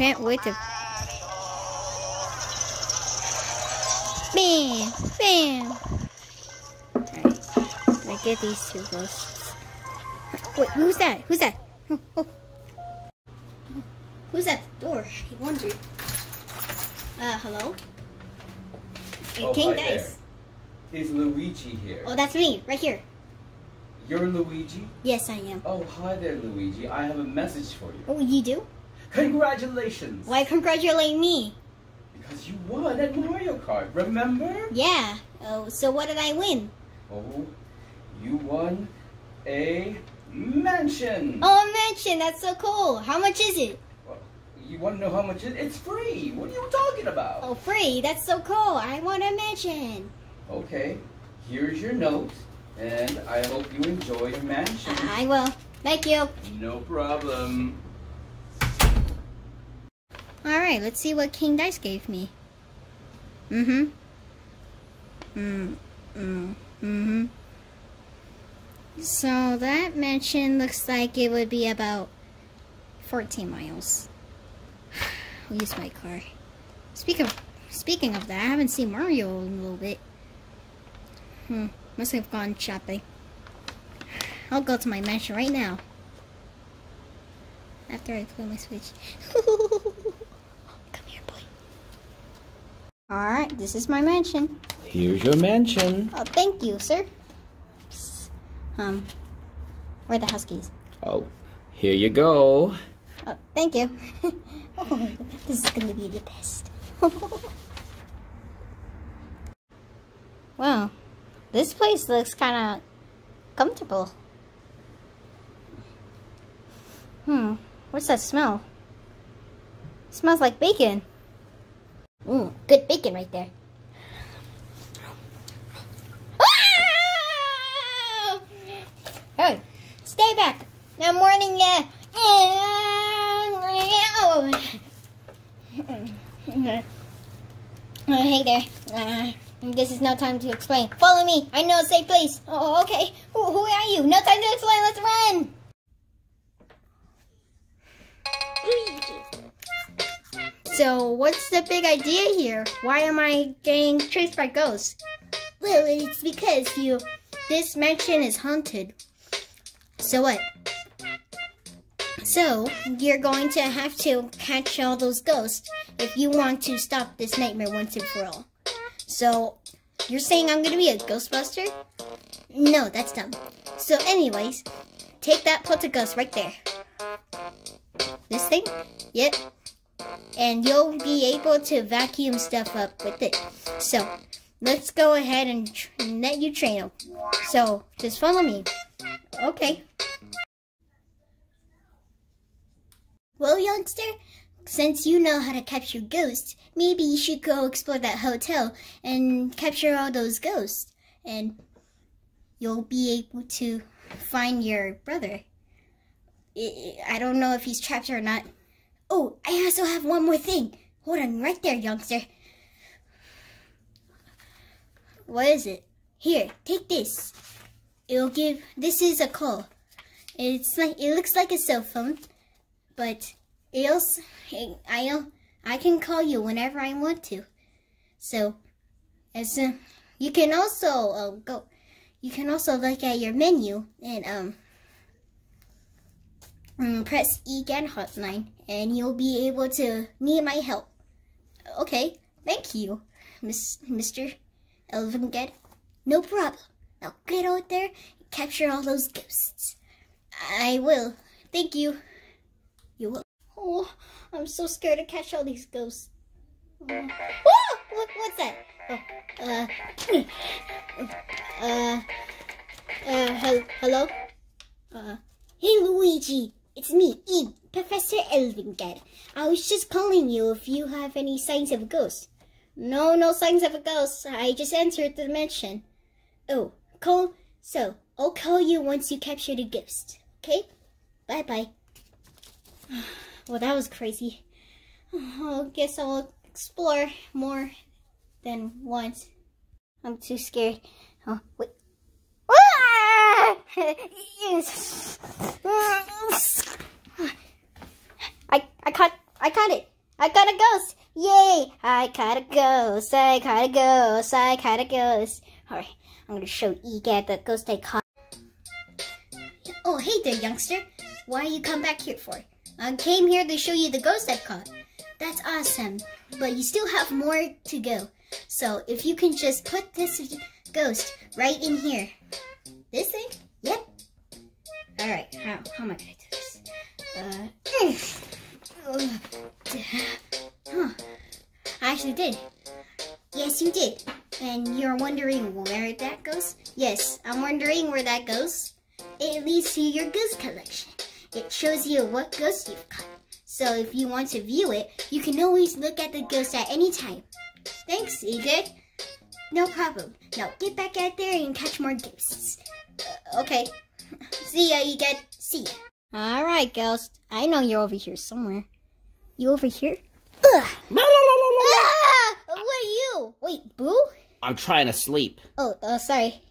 I can't wait to. Bam! Bam! Alright. I get these two ghosts. Wait, who's that? Who's that? Oh, oh. Who's at the door? I wonder. Uh, hello? Hey, Oh, King there. Dice. Is Luigi here? Oh, that's me, right here. You're Luigi? Yes, I am. Oh, hi there, Luigi. I have a message for you. Oh, you do? Congratulations! Why congratulate me? Because you won at Mario Kart, remember? Yeah. Oh, so what did I win? Oh, you won a mansion! Oh, a mansion. That's so cool. How much is it? Well, you want to know how much it It's free! What are you talking about? Oh, free. That's so cool. I want a mansion. Okay, here's your note, and I hope you enjoy your mansion. I will. Thank you. No problem. All right. Let's see what King Dice gave me. Mm-hmm. Mm. Mm. Mm-hmm. So that mansion looks like it would be about 14 miles. I'll use my car. Speaking of, speaking of that, I haven't seen Mario in a little bit. Hmm, must have gone shopping. I'll go to my mansion right now. After I play my Switch. Come here, boy. Alright, this is my mansion. Here's your mansion. Oh, thank you, sir. Um, where are the house keys? Oh, here you go. Oh, thank you. oh, this is gonna be the best. wow, this place looks kind of comfortable. Hmm, what's that smell? smells like bacon. Mmm, good bacon right there. Ah! Stay back. I'm warning you. Oh. Uh, hey there. Uh, this is no time to explain. Follow me. I know a safe place. Oh, okay. Who, who are you? No time to explain. Let's run. So, what's the big idea here? Why am I getting chased by ghosts? Well, it's because you. This mansion is haunted. So what? So, you're going to have to catch all those ghosts if you want to stop this nightmare once and for all. So, you're saying I'm going to be a ghostbuster? No, that's dumb. So, anyways, take that poltergust right there. This thing? Yep. And you'll be able to vacuum stuff up with it. So, let's go ahead and, let you train them. So, just follow me. Okay. Well, youngster, since you know how to capture ghosts, maybe you should go explore that hotel and capture all those ghosts. And you'll be able to find your brother. I don't know if he's trapped or not. Oh, I also have one more thing. Hold on right there, youngster. What is it? Here, take this. It'll give. This is a call. It's like it looks like a cell phone, but it'll. I'll. I can call you whenever I want to. So, as uh, you can also uh, go. You can also look at your menu and um. Mm, Press E again hotline, and you'll be able to need my help. Okay, thank you, Miss Mister Elvin Gadd. No problem. Now get out there and capture all those ghosts. I will. Thank you. You will. Oh, I'm so scared to catch all these ghosts. Oh, Whoa! What, what's that? Oh, uh, uh, uh, hel- hello? Uh, hey Luigi, it's me, Professor Elvin Gadd. I was just calling you if you have any signs of a ghost. No, no signs of a ghost. I just entered the dimension. Oh, call. So, I'll call you once you capture the ghost. Okay? Bye bye. Well, that was crazy. I guess I'll explore more than once. I'm too scared. Oh, wait. I I caught I caught it. I caught a ghost. Yay! I caught a ghost. I caught a ghost. I caught a ghost. Alright, I'm gonna show EGAD the ghost I caught. Oh, hey there, youngster. Why you come back here for? I came here to show you the ghost I caught. That's awesome. But you still have more to go. So if you can just put this ghost right in here. This thing? Alright, how, how am I gonna do this? Uh, huh. I actually did. Yes, you did. And you're wondering where that goes? Yes, I'm wondering where that goes. It leads to your ghost collection. It shows you what ghosts you've caught. So if you want to view it, you can always look at the ghost at any time. Thanks, EJ. No problem. Now get back out there and catch more ghosts. Uh, okay. See ya, get See ya. Alright, ghost. I know you're over here somewhere. You over here? Ugh. ah! What are you? Wait, Boo? I'm trying to sleep. Oh, uh, sorry.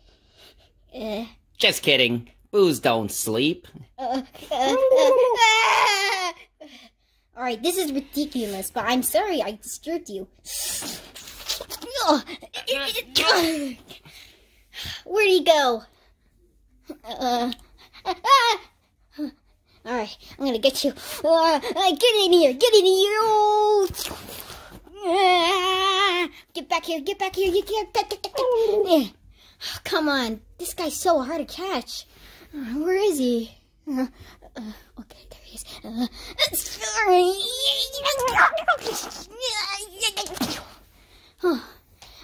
Uh, Just kidding. Boos don't sleep. uh, uh, uh, ah! All right, this is ridiculous, but I'm sorry I disturbed you. Where'd he go? Uh, ah! All right, I'm gonna get you. Uh, get in here! Get in here! Oh. Ah! Get back here! Get back here! You can't. Yeah. Come on, this guy's so hard to catch. Uh, Where is he? Uh, uh, okay, there he is. Uh, oh,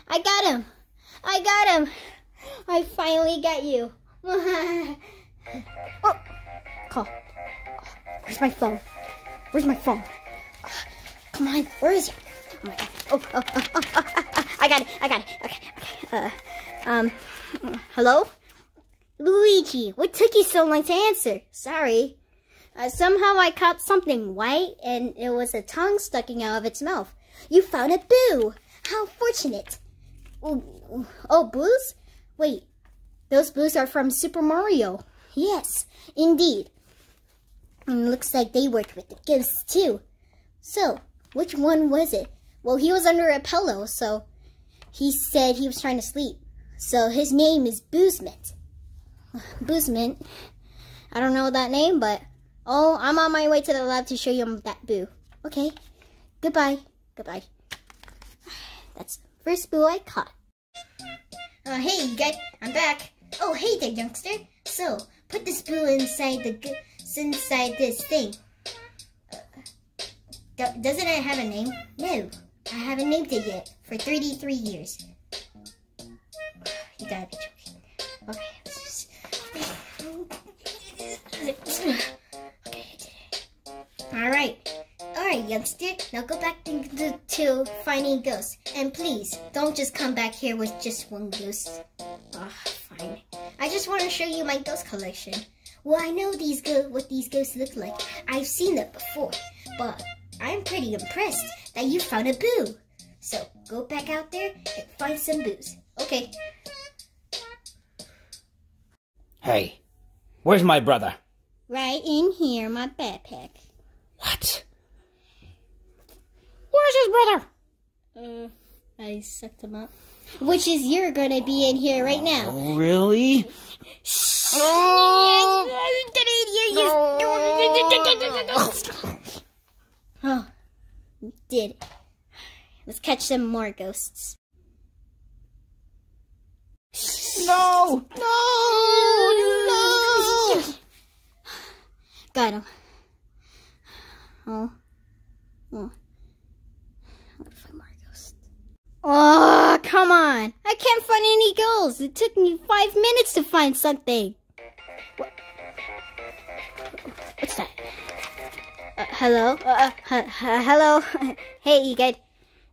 I got him. I got him. I finally got you. oh, call. Where's my phone? Where's my phone? Come on, where is it? Oh my god. Oh, oh, oh, oh, oh, oh, oh, I got it. I got it. Okay, okay. Uh, um, hello? Luigi, what took you so long to answer? Sorry. Uh, somehow I caught something white and it was a tongue sticking out of its mouth. You found a boo. How fortunate. Oh, oh boos? Wait, those boos are from Super Mario. Yes, indeed. And looks like they worked with the ghosts too. So, which one was it? Well, he was under a pillow, so he said he was trying to sleep. So his name is Boozement. Boozement. I don't know that name, but oh, I'm on my way to the lab to show you that boo. Okay. Goodbye. Goodbye. That's the first boo I caught. Uh, hey, guys, I'm back. Oh, hey there, youngster. So, put this boo inside the inside this thing. Uh, do- doesn't it have a name? No, I haven't named it yet for 33 years. You gotta be joking. Okay. Okay. All right. All right, youngster. Now go back to, to finding ghosts. And please, don't just come back here with just one ghost. Just want to show you my ghost collection. Well, I know these go what these ghosts look like. I've seen them before, but I'm pretty impressed that you found a boo. So go back out there and find some boos. Okay. Hey, where's my brother? Right in here, my backpack. What? Where's his brother? Uh, I sucked him up. Which is you're gonna be in here right now. Oh, really? Oh, did it. Let's catch some more ghosts. No! No! No! Got him. Oh. Oh. What if I'm more ghosts? Oh, come on. I can't find any ghosts. It took me five minutes to find something. What? What's that? Uh, hello? Uh, uh, hello? hey, you guys.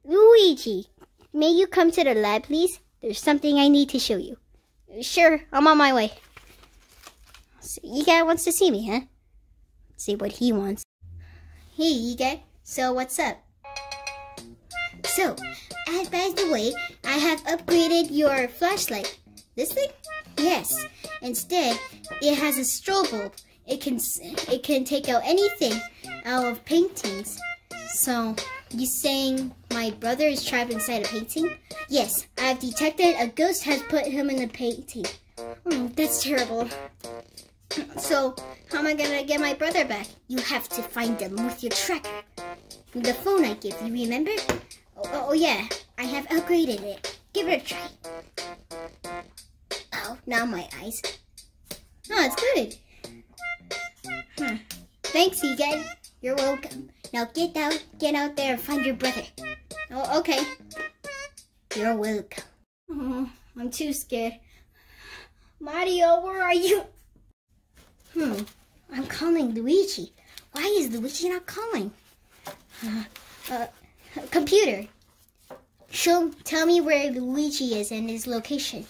Luigi, may you come to the lab, please? There's something I need to show you. Sure, I'm on my way. So, Ega wants to see me, huh? Let's see what he wants. Hey, Ega. So, what's up? So, uh, by the way, I have upgraded your flashlight. This thing? Yes. Instead, it has a strobe bulb. It can it can take out anything out of paintings. So, you saying my brother is trapped inside a painting? Yes, I have detected a ghost has put him in the painting. Hmm, that's terrible. So, how am I gonna get my brother back? You have to find him with your tracker. The phone I give you, remember? Oh, oh yeah, I have upgraded it. Give it a try. Oh, now my eyes. Oh, it's good. Hmm. Thanks, Egan. You're welcome. Now get out, get out there and find your brother. Oh, okay. You're welcome. Oh, I'm too scared. Mario, where are you? Hmm, I'm calling Luigi. Why is Luigi not calling? Uh, uh, computer, show, tell me where Luigi is and his location.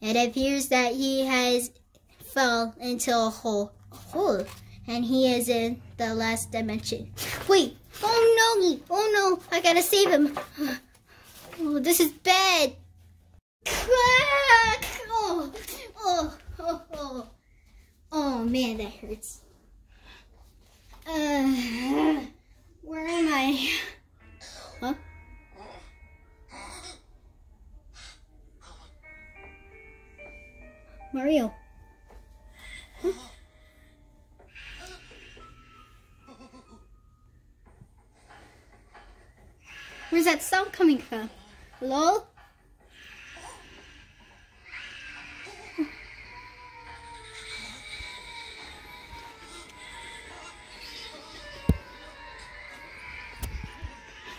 It appears that he has fell into a hole, a hole, and he is in the last dimension. Wait, oh no, oh no, I gotta save him. Oh, this is bad. Crack! Oh, oh, oh, oh. Oh man, that hurts. Uh, where am I? Huh? Mario. Huh? Where's that sound coming from? Hello?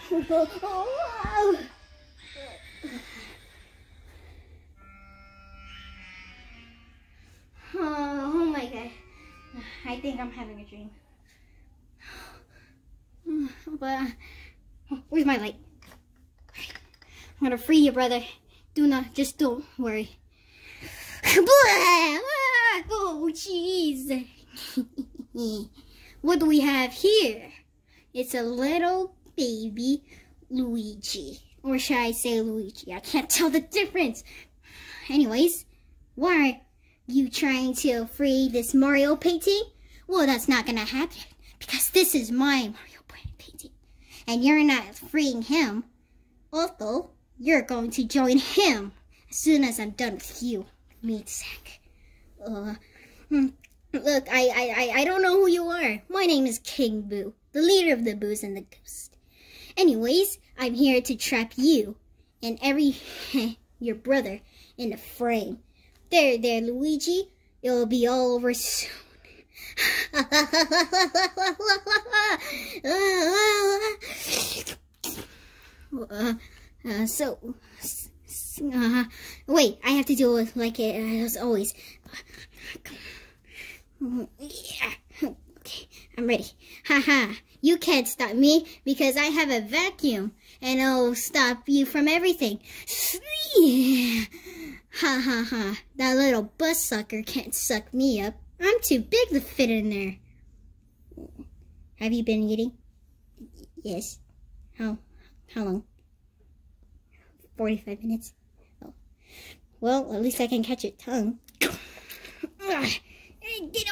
oh, oh I think I'm having a dream. But uh, where's my light? I'm gonna free you, brother. Do not, just don't worry. Oh, jeez. what do we have here? It's a little baby Luigi. Or should I say Luigi? I can't tell the difference. Anyways, why are you trying to free this Mario painting? Well, that's not gonna happen because this is my Mario painting. And you're not freeing him. Although, you're going to join him as soon as I'm done with you, meat sack. Uh, hmm, look, I, I, I, I don't know who you are. My name is King Boo, the leader of the Boos and the Ghost. Anyways, I'm here to trap you and every your brother in the frame. There, there, Luigi. It'll be all over soon. Uh, uh, so, uh, wait, I have to do it like it as always. Yeah. Okay, I'm ready. Haha, you can't stop me because I have a vacuum and it'll stop you from everything. Ha ha ha, that little bus sucker can't suck me up. I'm too big to fit in there. Have you been eating? Yes. How, how long? 45 minutes. Oh. Well, at least I can catch your tongue. Get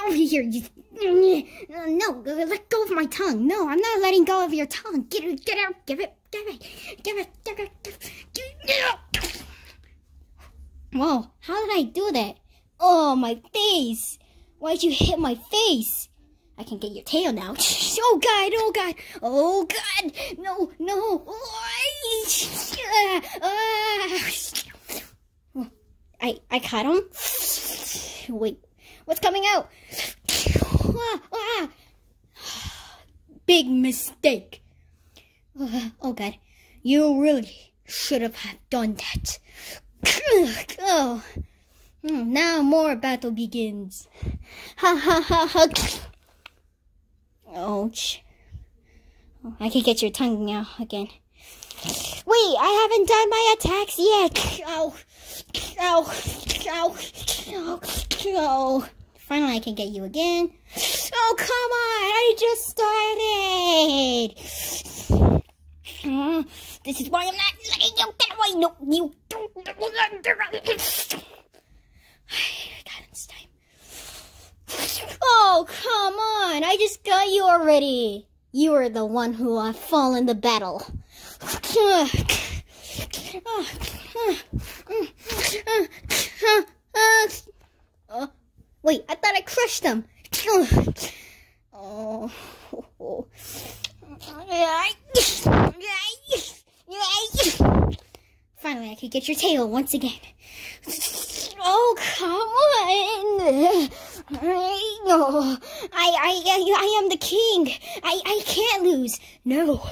over here, you... No, let go of my tongue. No, I'm not letting go of your tongue. Get it, get out, give it, give it, give it, give it, give it. Whoa, how did I do that? Oh, my face. Why'd you hit my face? I can get your tail now. Oh God! Oh God! Oh God! No! No! I I caught him. Wait, what's coming out? Big mistake. Oh God! You really should have done that. Oh. Now more battle begins. Ha ha ha ha. Ouch. I can get your tongue now again. Wait, I haven't done my attacks yet. Ow. Ow. Ow. Ow. Ow. Finally, I can get you again. Oh, come on. I just started. Uh, this is why I'm not letting you get away. No, you don't. I time. Oh, come on. I just got you already. you are the one who uh, fall in the battle. Wait, I thought I crushed them. Oh. Finally, I could get your tail once again. Oh, come on. No, I, I, I, I am the king. I, I can't lose. No, no,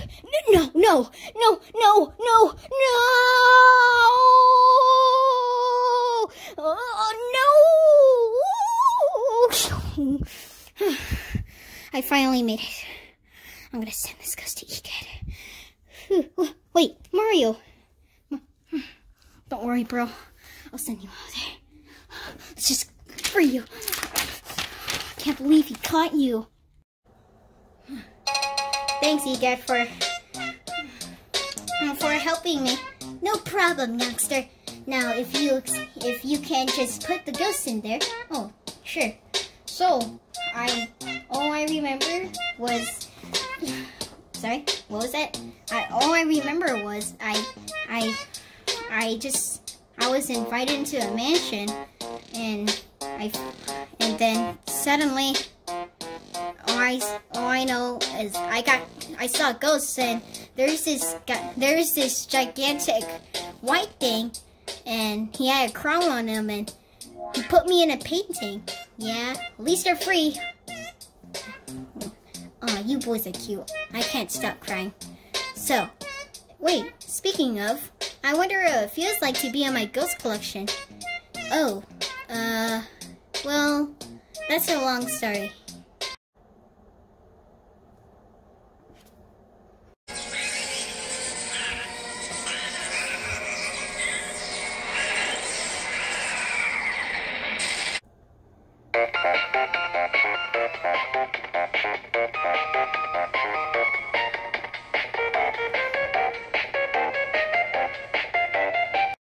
no, no, no, no, no, no. Oh, no. I finally made it. I'm gonna send this ghost to Egad. Wait, Mario. Don't worry, bro. I'll send you out there. It's just for you. I can't believe he caught you. Thanks, Egad, for um, for helping me. No problem, youngster. Now, if you if you can just put the ghost in there. Oh, sure. So, I all I remember was sorry, what was that? I all I remember was I I I just I was invited into a mansion and I and then suddenly all I all I know is I got I saw ghosts and there's this there's this gigantic white thing and he had a crown on him and he put me in a painting. Yeah, at least they're free. Aw, you boys are cute. I can't stop crying. So, wait, speaking of, I wonder how it feels like to be on my ghost collection. Oh, uh, well, that's a long story.